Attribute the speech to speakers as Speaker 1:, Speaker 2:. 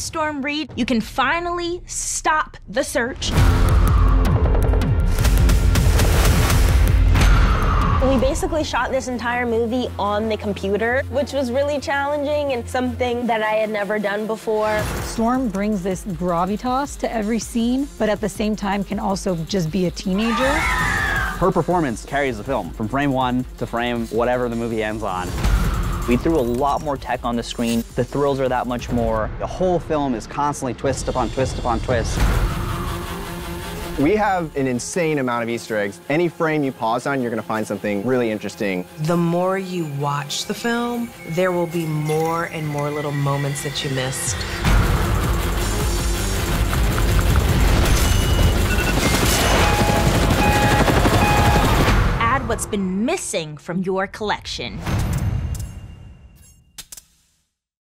Speaker 1: Storm Reid, you can finally stop the search.
Speaker 2: We basically shot this entire movie on the computer, which was really challenging and something that I had never done before.
Speaker 3: Storm brings this gravitas to every scene, but at the same time can also just be a teenager.
Speaker 4: Her performance carries the film from frame one to frame whatever the movie ends on.
Speaker 5: We threw a lot more tech on the screen. The thrills are that much more.
Speaker 4: The whole film is constantly twist upon twist upon twist.
Speaker 6: We have an insane amount of Easter eggs. Any frame you pause on, you're going to find something really interesting.
Speaker 7: The more you watch the film, there will be more and more little moments that you missed.
Speaker 1: Add what's been missing from your collection.